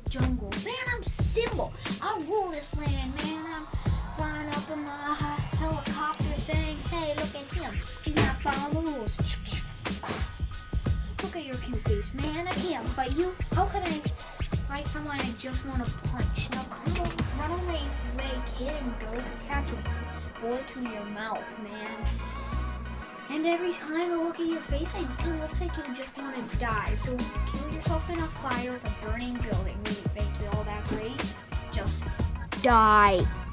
the jungle. Man, I'm Simba. I rule this land, man. I'm flying up in my helicopter saying, hey, look at him. He's not following the rules. Look at your cute face, man. I can't fight you. How can I fight someone I just want to punch? Now come on, run away, away, kid, and go catch a bullet to your mouth, man. And every time I look at your face, it looks like you just want to die. So kill yourself in die.